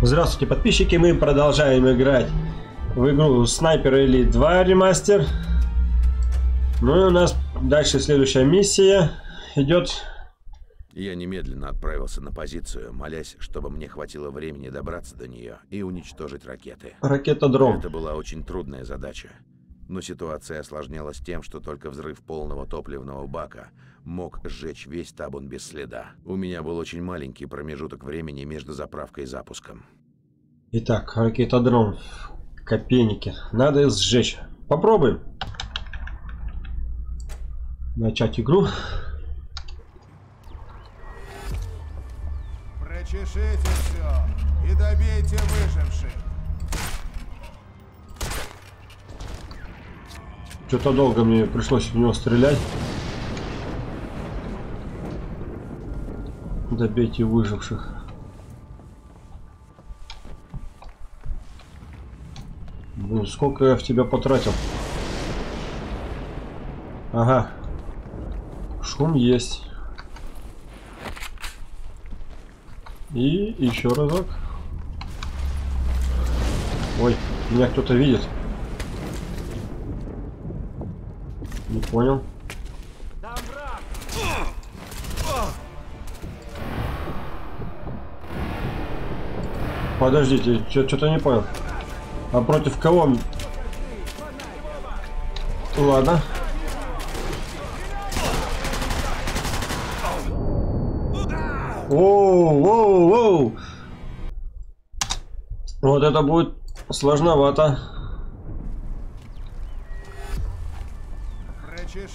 Здравствуйте, подписчики! Мы продолжаем играть в игру Снайпер Elite 2 ремастер. Ну и у нас дальше следующая миссия идет. Я немедленно отправился на позицию, молясь, чтобы мне хватило времени добраться до нее и уничтожить ракеты. Ракетодром. Это была очень трудная задача. Но ситуация осложнялась тем, что только взрыв полного топливного бака мог сжечь весь табун без следа. У меня был очень маленький промежуток времени между заправкой и запуском. Итак, ракетодром в Копейнике. Надо сжечь. Попробуем. Начать игру. Прочешите все и добейте выживших. Что-то долго мне пришлось в него стрелять. Добейте выживших. Блин, сколько я в тебя потратил? Ага. Шум есть. И еще разок. Ой, меня кто-то видит. Не понял. Подождите, что-то не понял. А против кого? Ладно. Воу, воу, воу. Вот это будет сложновато.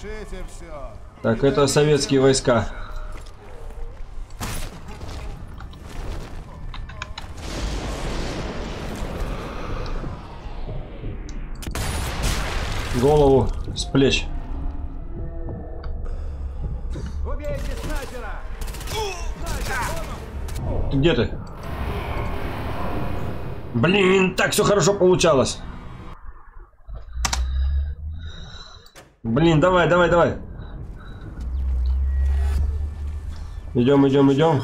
Прочешите все. Так, это советские войска. Голову с плеч. Убейте снайпера! Где ты? Блин, так все хорошо получалось. Блин, давай, давай, давай. Идем, идем, идем.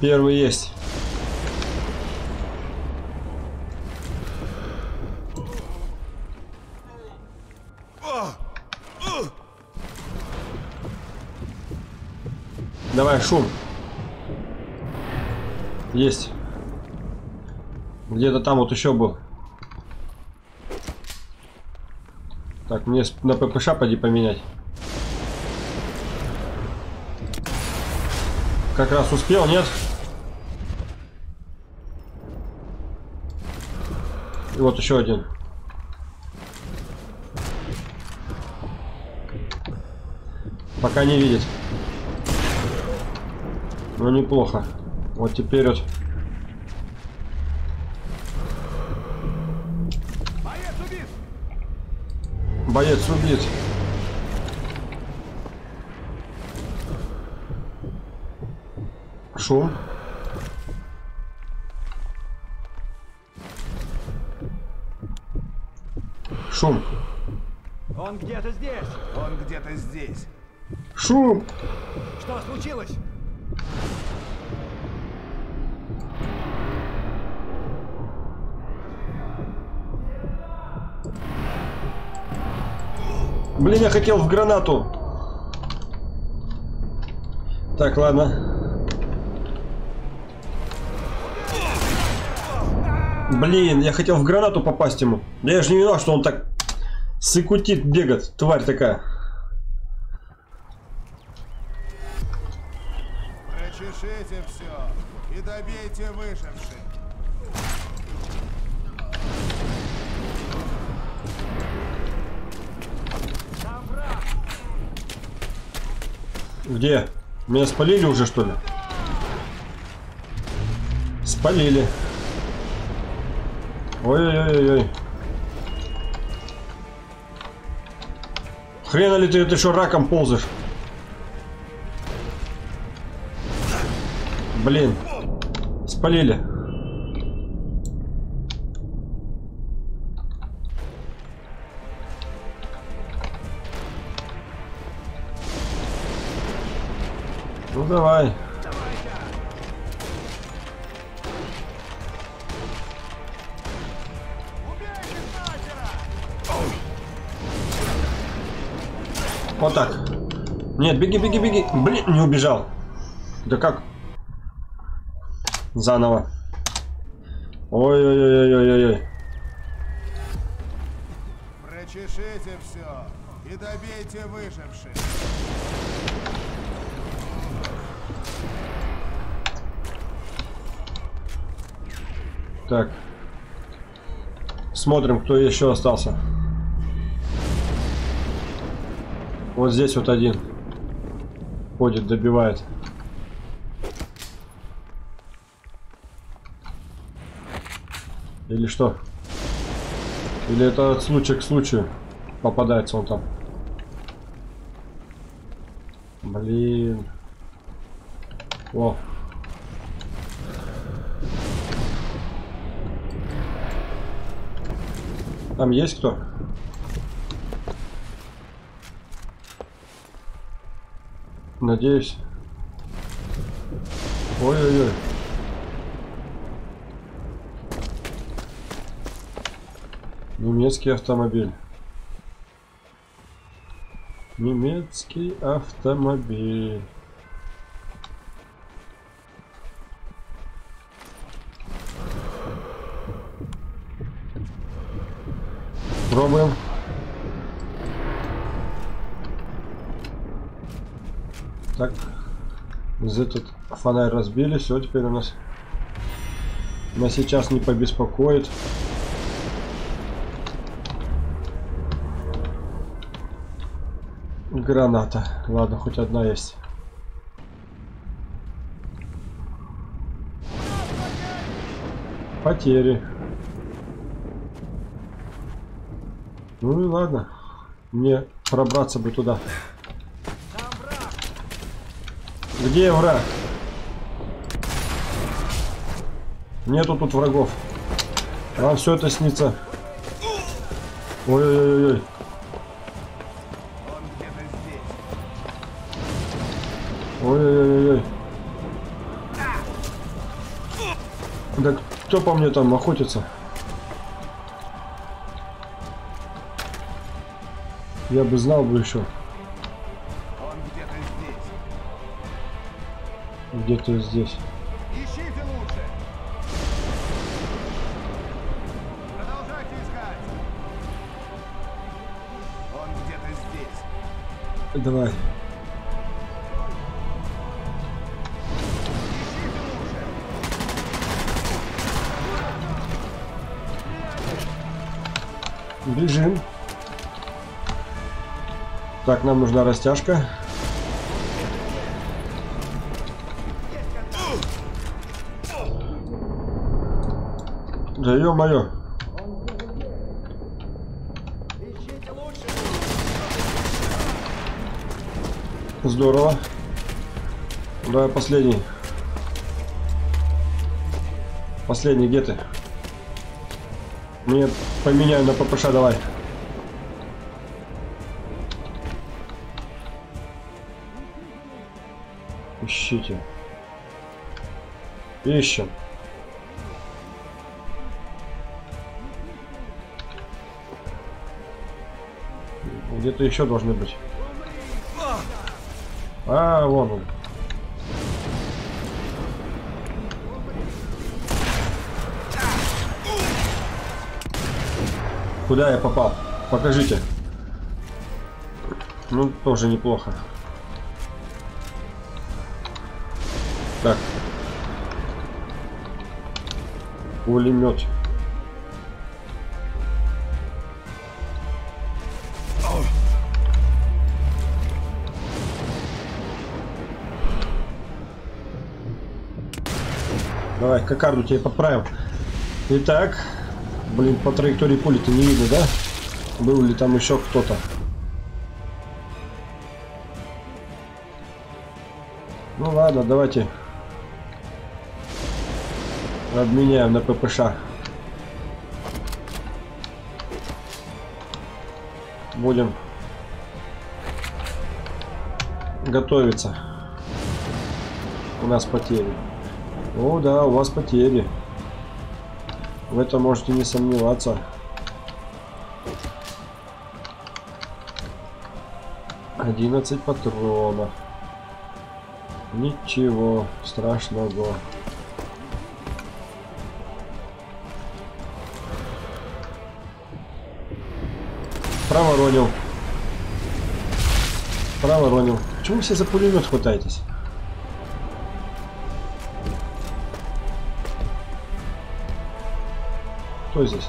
Первый есть. Давай, шум. Есть. Где-то там вот еще был. Так, мне на ППШ поди поменять. Как раз успел, нет? И вот еще один. Пока не видит. Ну неплохо. Вот теперь вот. Боец убит. Шум. Шум. Он где-то здесь! Он где-то здесь. Шум. Что случилось? Блин, я хотел в гранату. Так, ладно. Блин, я хотел в гранату попасть ему. Я же не виноват, что он так сыкутит бегает. Тварь такая. Где? Меня спалили уже, что ли? Спалили. Ой-ой-ой-ой. Хрена ли ты, ты что, раком ползаешь? Блин. Спалили. Ну давай. Вот так. Нет, беги, беги, беги. Блин, не убежал. Да как? Заново. Ой-ой-ой-ой-ой-ой. Прочешите все и добейте выживших. Так. Смотрим, кто еще остался. Вот здесь вот один. Ходит, добивает. Или что? Или это от случая к случаю попадается он там? Блин. О. Там есть кто? Надеюсь. Ой-ой-ой. Немецкий автомобиль. Немецкий автомобиль. Пробуем. Так. Из этот фонарь разбили. Все, теперь у нас... Нас сейчас не побеспокоит. Граната. Ладно, хоть одна есть. Потери. Ну и ладно. Мне пробраться бы туда. Где враг? Нету тут врагов. Вам все это снится. Ой-ой-ой-ой. Ой-ой-ой-ой. Да кто по мне там охотится? Я бы знал бы еще. Он где-то здесь. Где-то здесь. Ищите лучше. Продолжайте искать. Он где-то здесь. Давай. Бежим. Так, нам нужна растяжка. Да ё-моё. Здорово. Давай последний. Последний, где ты? Мне поменяю на ППШ, давай. Ищите. Ищем. Где-то еще должны быть. А, вон он. Куда я попал? Покажите. Ну, тоже неплохо. Так. Пулемет. Давай, кокарду тебе подправим. Итак, блин, по траектории пули-то не видно, да? Был ли там еще кто-то? Ну ладно, давайте обменяем на ППШ. Будем готовиться. У нас потери. О, да, у вас потери. В этом можете не сомневаться. 11 патронов. Ничего страшного. Проворонил. Проворонил. Почему вы все за пулемет хватаетесь? Кто здесь?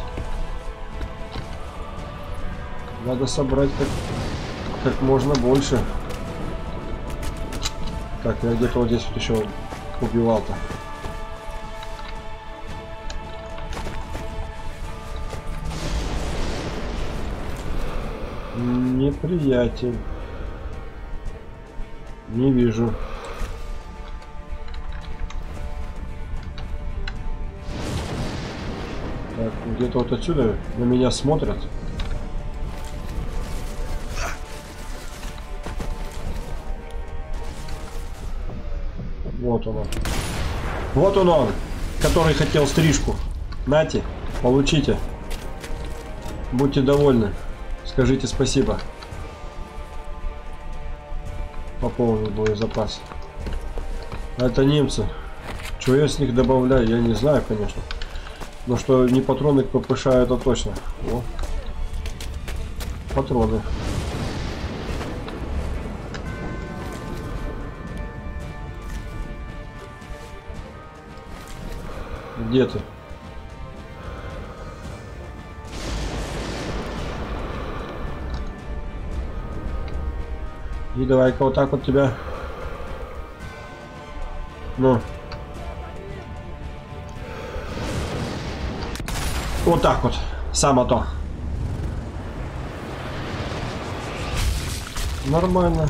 Надо собрать как, как можно больше. Так, я где-то вот здесь вот еще убивал-то. Неприятель. Не вижу. Так, где-то вот отсюда на меня смотрят. Вот он. Вот он он, который хотел стрижку. Нате, получите. Будьте довольны. Скажите спасибо. Пополнил боезапас. А это немцы. Чего я с них добавляю, я не знаю, конечно. Но что не патроны к ППШ, это точно. О. Патроны. Где ты? И давай-ка вот так вот тебя. Ну. Вот так вот. Само то. Нормально.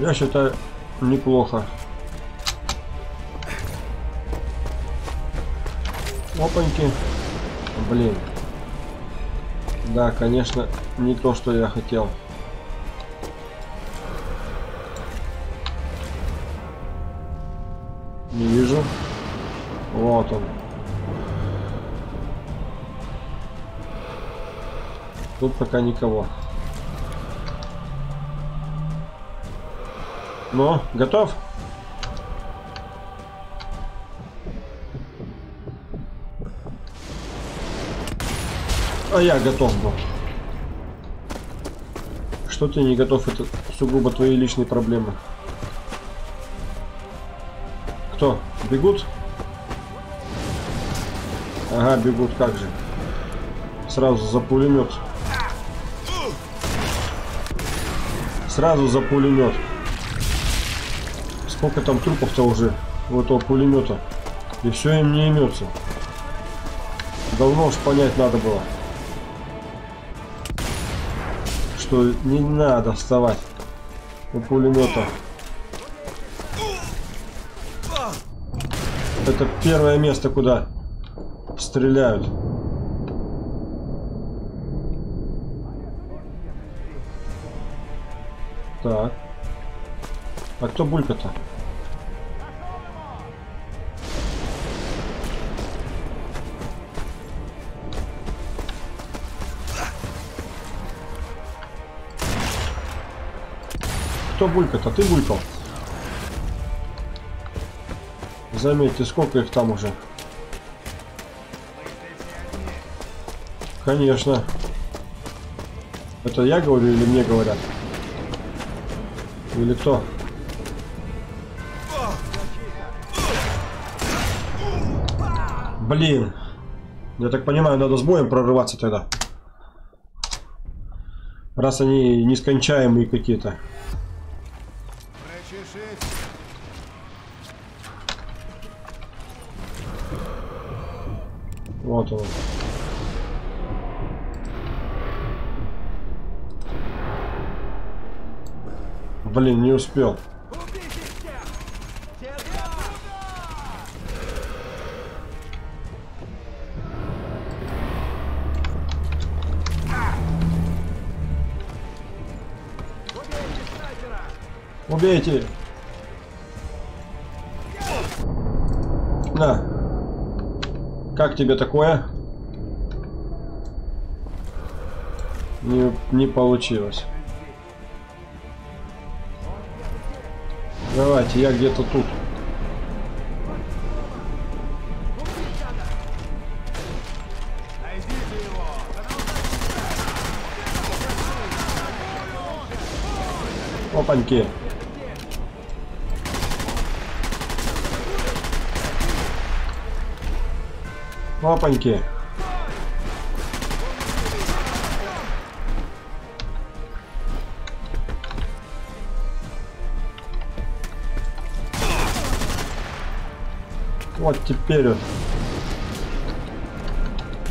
Я считаю, неплохо. Опаньки. Блин. Да, конечно, не то, что я хотел. Не вижу. Вот он. Тут пока никого. Ну, готов? А я готов был. Что ты не готов, это сугубо твои личные проблемы. Кто? Бегут? Ага, бегут, как же. Сразу за пулемет. Сразу за пулемет. Сколько там трупов-то уже у этого пулемета? И все им не имется. Давно уж понять надо было. Что не надо вставать у пулемета. Это первое место, куда стреляют. Так. А кто булька-то? Кто булька-то? Ты булькал? Заметьте, сколько их там уже. Конечно. Это я говорю или мне говорят? Или кто? Блин. Я так понимаю, надо с боем прорываться тогда. Раз они нескончаемые какие-то. Вот он. Блин, не успел. Убейте! Как тебе такое? Не, не получилось. Давайте, я где-то тут. Опаньки. Опаньки. Вот теперь.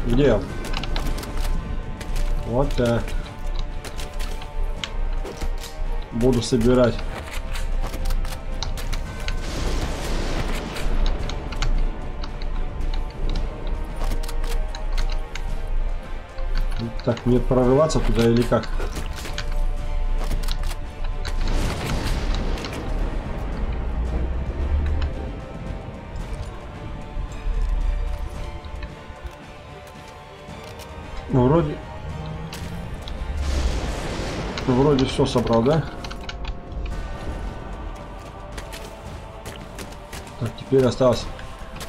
Где? Вот так. Буду собирать. Так, мне прорываться туда или как? Вроде... Вроде все собрал, да? Так, теперь осталось...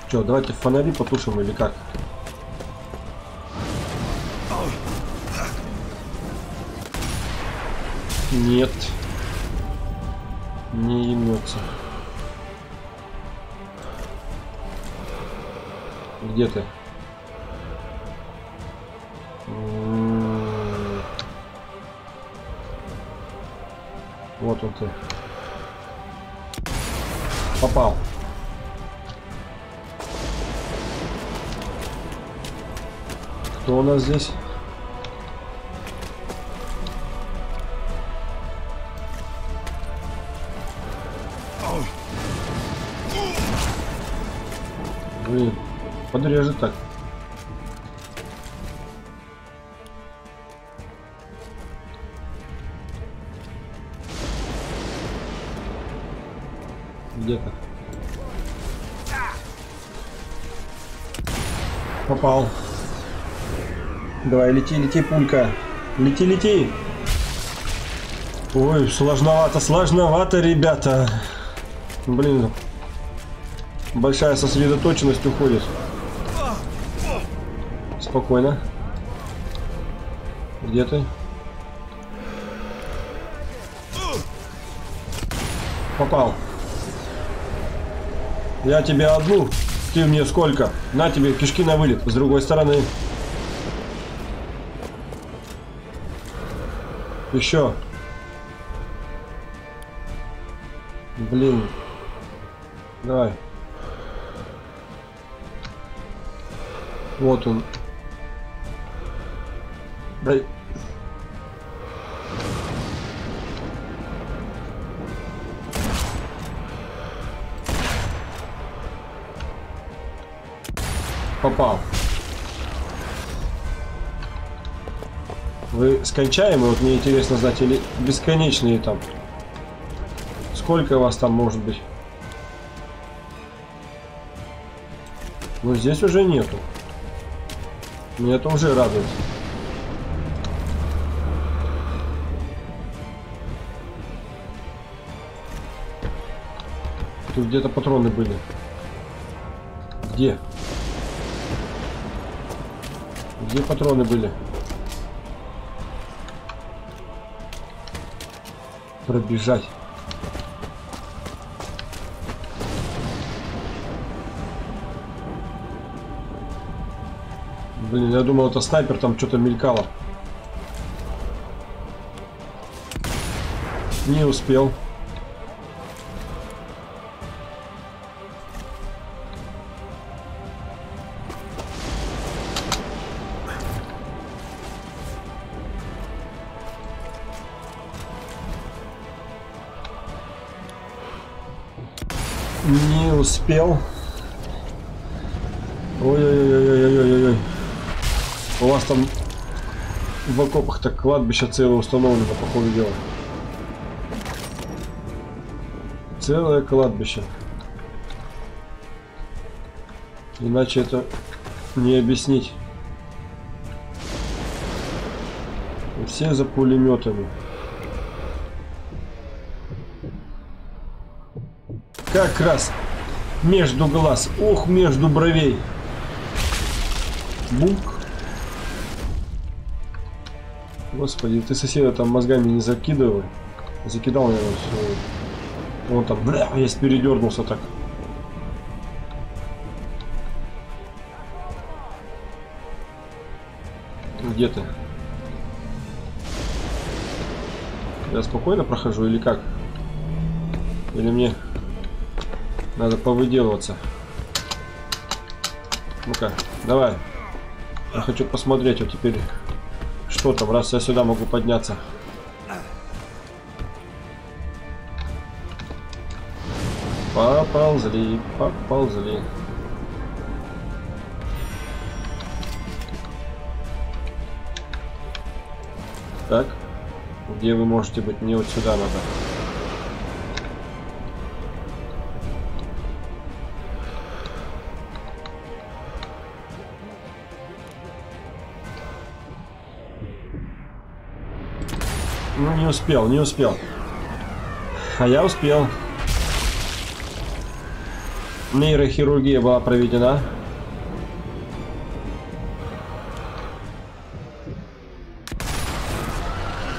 Что, давайте фонари потушим или как? Нет. Не имется. Где ты? М, Вот он ты. Попал. Кто у нас здесь? Блин, подрежет так. Где-то. Попал. Давай, лети, лети, пулька. Лети, лети. Ой, сложновато, сложновато, ребята. Блин. Большая сосредоточенность уходит. Спокойно. Где ты? Попал. Я тебе одну, ты мне сколько? На тебе кишки на вылет. С другой стороны. Еще. Блин. Давай. Вот он. Дай. Попал. Вы скончаемые, вот мне интересно знать, или бесконечные там? Сколько вас там может быть? Но здесь уже нету. Меня это уже радует. Тут где-то патроны были. Где? Где патроны были? Пробежать. Блин, я думал, это снайпер, там что-то мелькало. Не успел. Не успел. Ой-ой-ой-ой-ой-ой-ой. У вас там в окопах так кладбище целое установлено, по ходу дела. Целое кладбище. Иначе это не объяснить. Все за пулеметами. Как раз между глаз. Ох, между бровей. Бумк. Господи, ты соседа там мозгами не закидывай. Закидал, наверное, все. Он там, бля, я передернулся так. Где ты? Я спокойно прохожу или как? Или мне надо повыделываться? Ну-ка, давай. Я хочу посмотреть вот теперь, что там, раз я сюда могу подняться. Поползли, поползли. Так, где вы можете быть? Мне вот сюда надо. Не успел, не успел. А я успел. Нейрохирургия была проведена.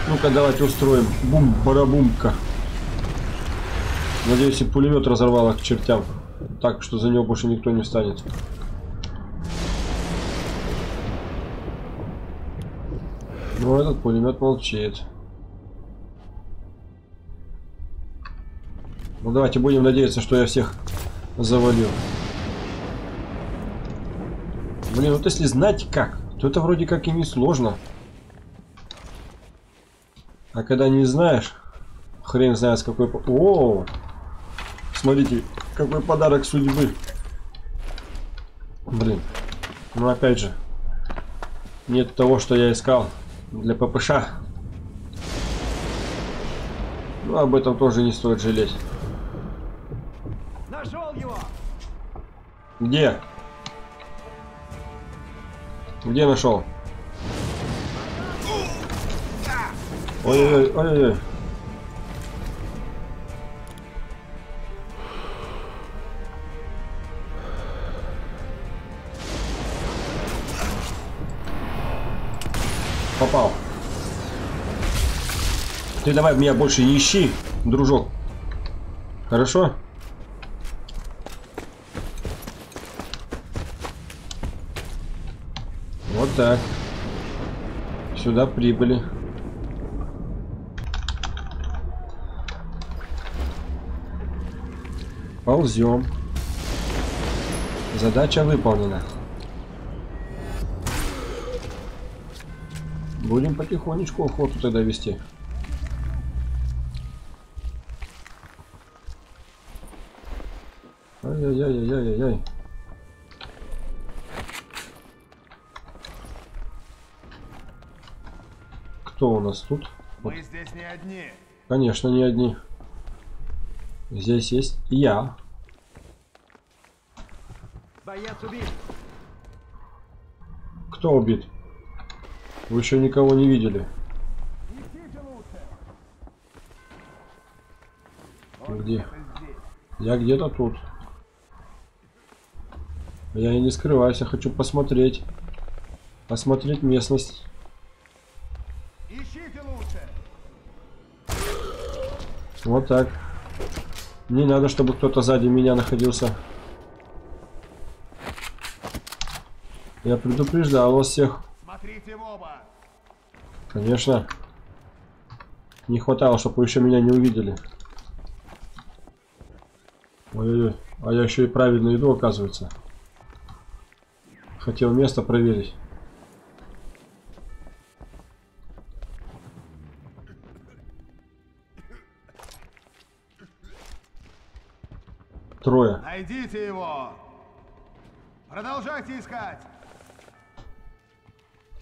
Ну-ка, давайте устроим. Бум, барабумка. Надеюсь, и пулемет разорвало к чертям. Так, что за него больше никто не встанет. Ну, этот пулемет молчит. Ну, давайте будем надеяться, что я всех завалил. Блин, вот если знать как, то это вроде как и не сложно. А когда не знаешь, хрен знает с какой... О, смотрите, какой подарок судьбы. Блин, ну опять же, нет того, что я искал для ППШ. Ну, об этом тоже не стоит жалеть. Нашел его! Где? Где нашел? Ой-ой-ой, ой-ой-ой. Попал. Ты давай меня больше не ищи, дружок. Хорошо? Вот так. Сюда прибыли. Ползем. Задача выполнена. Будем потихонечку охоту тогда вести. Ай-яй-яй-яй-яй-яй. Кто у нас тут? Мы здесь не одни. Конечно, не одни. Здесь есть я. Боец убит. Кто убит? Вы еще никого не видели. Где? Я где-то тут. Я и не скрываюсь, я хочу посмотреть. Посмотреть местность. Вот так. Не надо, чтобы кто-то сзади меня находился. Я предупреждал вас всех. Смотрите в оба. Конечно. Не хватало, чтобы вы еще меня не увидели. Ой-ой-ой. А я еще и правильно иду, оказывается. Хотел место проверить. Найдите его! Продолжайте искать!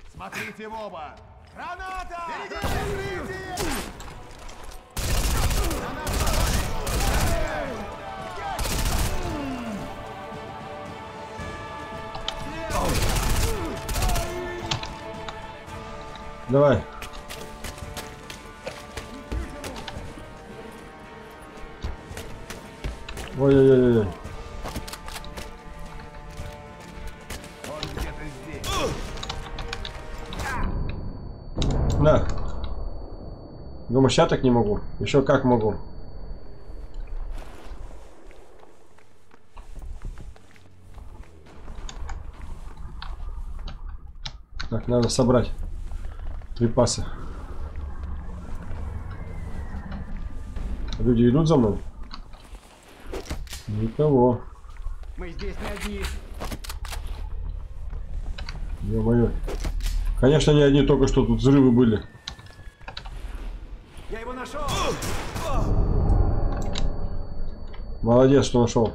Смотрите в оба! Граната! Берегите! Давай. Ой-ой-ой. На. Думаешь, я так не могу? Еще как могу. Так, надо собрать припасы. Люди идут за мной? Никого. Мы здесь не одни. Ё-моё. Конечно, не одни, только что тут взрывы были. Я его нашел. Молодец, что нашел.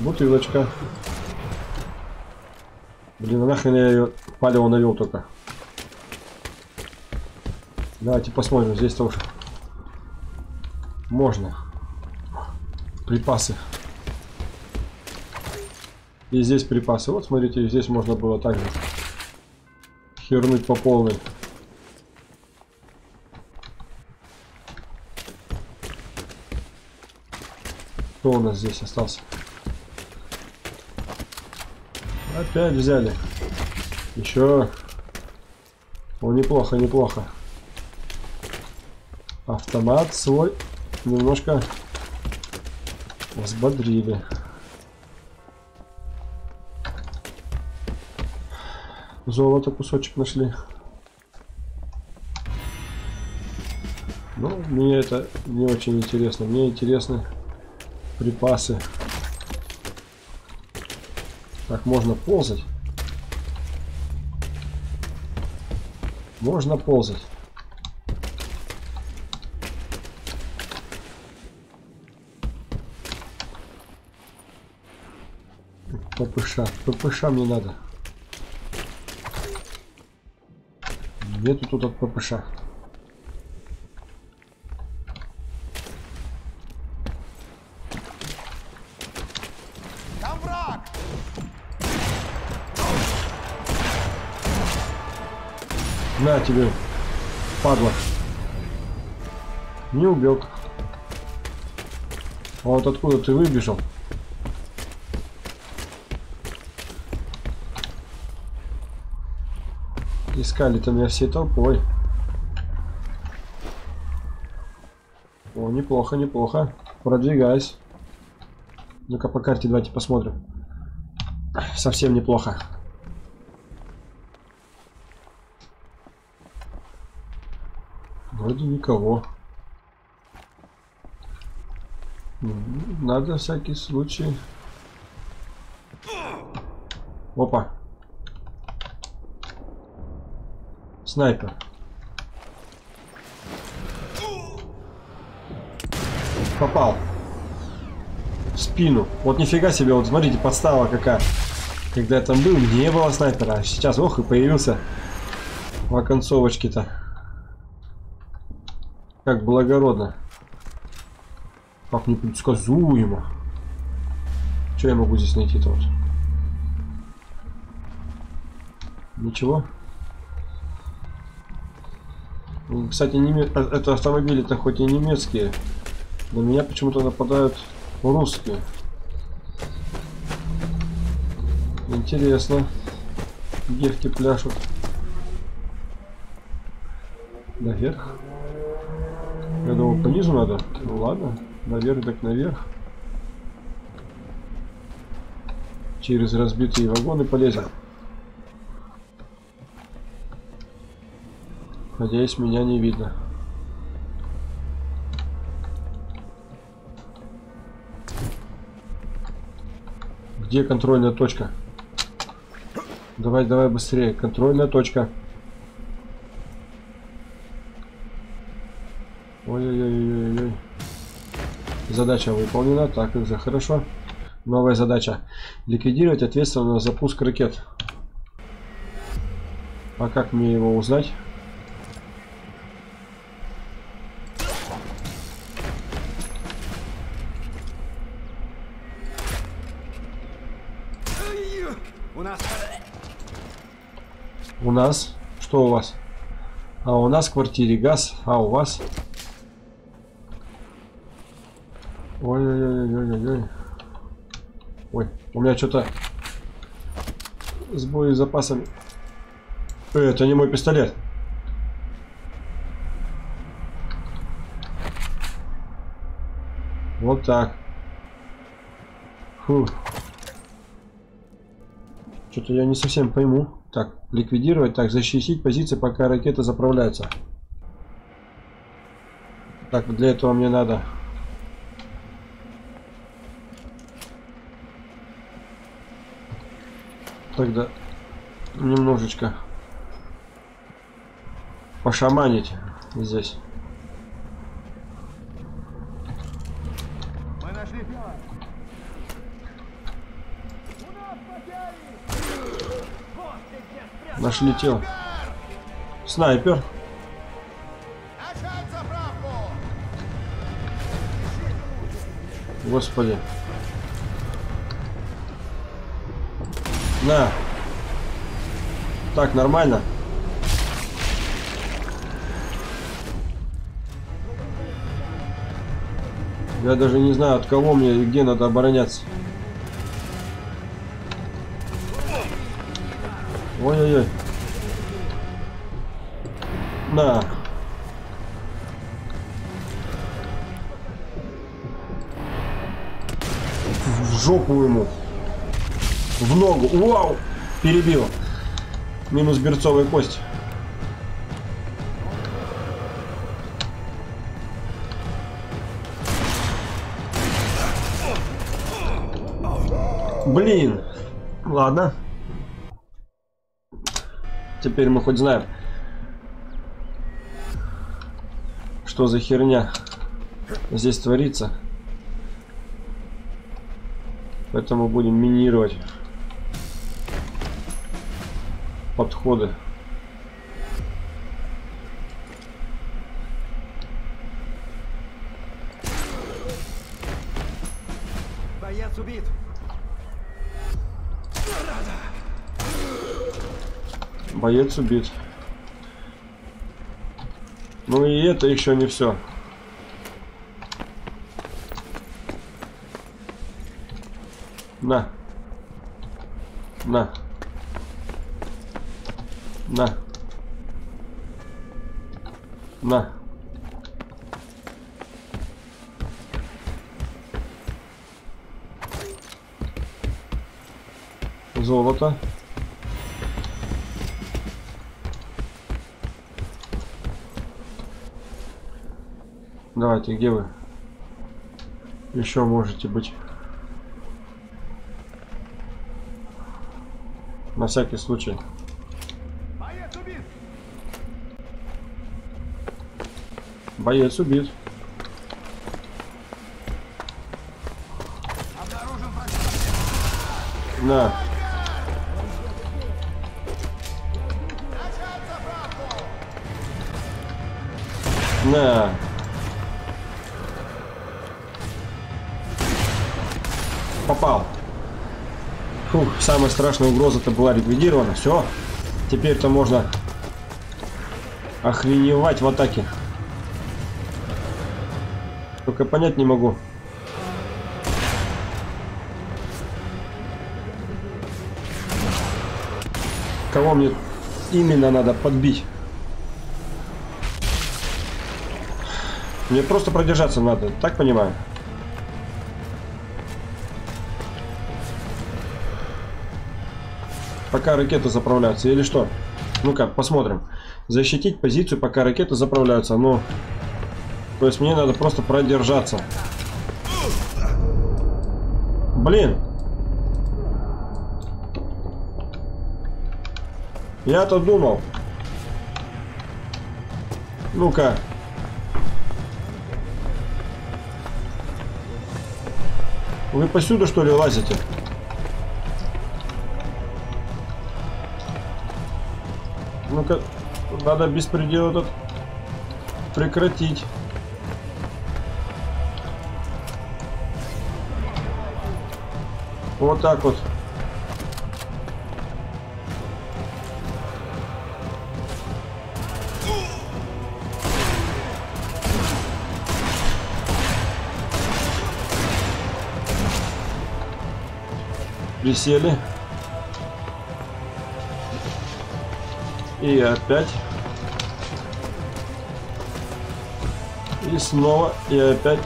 Бутылочка. Блин, а нахрен я ее палево навел только. Давайте посмотрим, здесь тоже. Можно. Припасы. И здесь припасы. Вот смотрите, здесь можно было также хернуть по полной. Кто у нас здесь остался? Опять взяли. Еще. О, неплохо, неплохо. Автомат свой немножко взбодрили. Золото кусочек нашли. Ну, мне это не очень интересно. Мне интересны припасы. Так, можно ползать. Можно ползать. ППШ. ППШ мне надо. Нету тут от ППШ. Там враг. На тебе, падла. Не убил. А вот откуда ты выбежал? Искали-то меня всей толпой. О, неплохо, неплохо. Продвигайся. Ну-ка по карте давайте посмотрим. Совсем неплохо. Вроде никого. Надо всякий случай. Опа. Снайпер. Попал. В спину. Вот нифига себе, вот смотрите, подстава какая. Когда я там был, не было снайпера. А сейчас, ох, и появился в оконцовочке-то. Как благородно. Как непредсказуемо. Что я могу здесь найти-то вот? Ничего. Кстати, неме- э, это автомобили-то хоть и немецкие, на меня почему-то нападают русские. Интересно. Девки пляшут. Наверх. Я думал, по низу надо. Ну ладно, наверх так наверх. Через разбитые вагоны полезем. Надеюсь, меня не видно. Где контрольная точка? Давай, давай быстрее. Контрольная точка. Ой-ой-ой-ой-ой. Задача выполнена. Так, это хорошо. Новая задача. Ликвидировать ответственного за запуск ракет. А как мне его узнать? Нас? Что у вас? А у нас в квартире газ, а у вас? Ой-ой-ой-ой-ой-ой. Ой, у меня что-то с боезапасами. Э, это не мой пистолет. Вот так. Фу. Что-то я не совсем пойму. Так, ликвидировать. Так, защитить позиции, пока ракеты заправляются. Так, для этого мне надо... Тогда немножечко пошаманить здесь. Мы нашли тело. Нашли тело. Снайпер. Господи. На. Так, нормально. Я даже не знаю, от кого мне и где надо обороняться. Ой-ой-ой. Жопу ему. В ногу. Вау! Перебил. Минус берцовая кость. Блин. Ладно. Теперь мы хоть знаем, что за херня здесь творится. Поэтому будем минировать подходы. Боец убит. Боец убит. Ну и это еще не все. На. На. На. На. Золото. Давайте, где вы? Еще можете быть. На всякий случай. Боец убит. Боец убит. На. На. Фух, самая страшная угроза-то была ликвидирована. Все. Теперь-то можно охреневать в атаке. Только понять не могу. Кого мне именно надо подбить? Мне просто продержаться надо, так понимаю? Пока ракеты заправляются или что? Ну-ка, посмотрим. Защитить позицию, пока ракеты заправляются. Ну, то есть мне надо просто продержаться. Блин. Я-то думал. Ну-ка. Вы посюда что ли лазите? Ну-ка, надо беспредел этот прекратить. Вот так вот. Присели. И опять. И снова, и опять.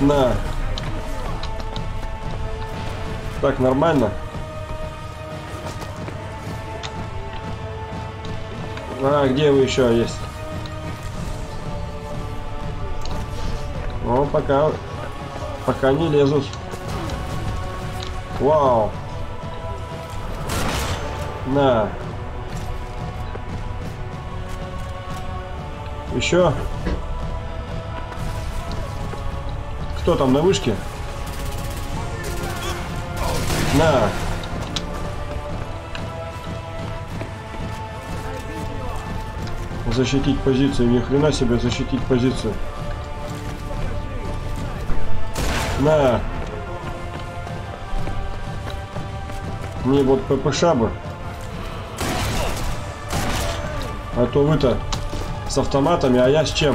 На. Так, нормально. А, где вы еще есть? Ну, пока... Пока не лезут. Вау. На. Еще. Кто там на вышке? На. Защитить позицию. Ни хрена себе защитить позицию. На. Мне вот ППШ бы. А то вы-то с автоматами, а я с чем?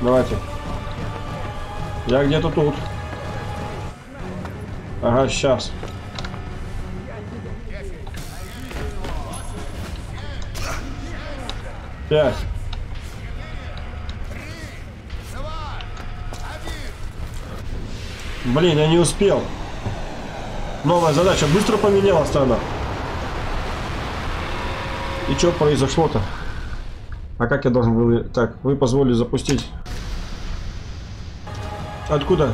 Давайте. Я где-то тут. Ага, сейчас. Пять. Блин, я не успел. Новая задача быстро поменялась она. И что произошло-то? А как я должен был... Так, вы позволили запустить. Откуда?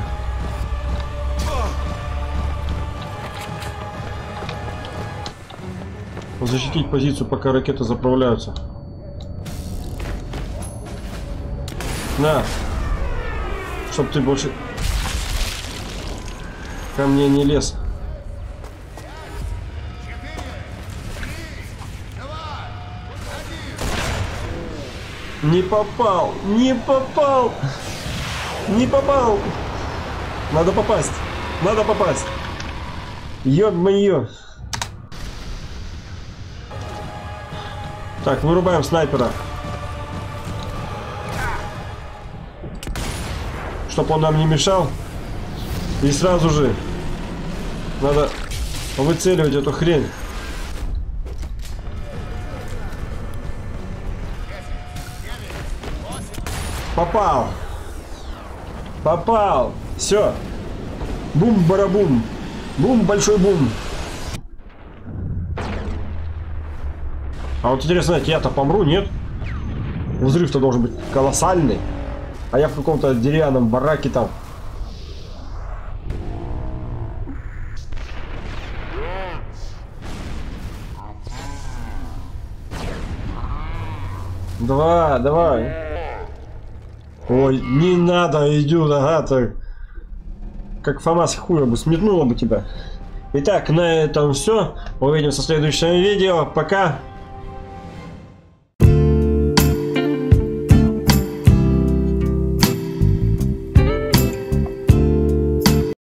Защитить позицию, пока ракеты заправляются. На. Чтоб ты больше ко мне не лез. Не попал! Не попал! Не попал! Надо попасть! Надо попасть! Ё-моё! Так, вырубаем снайпера. Чтоб он нам не мешал. И сразу же надо выцеливать эту хрень. Попал. Попал. Все. Бум-барабум. Бум, большой бум. А вот интересно, я-то помру, нет? Взрыв-то должен быть колоссальный. А я в каком-то деревянном бараке там. Давай, давай. Ой, не надо, идет, ага, так. Как Фома с хуя бы сметнула бы тебя. Итак, на этом все. Увидимся в следующем видео. Пока.